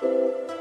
Música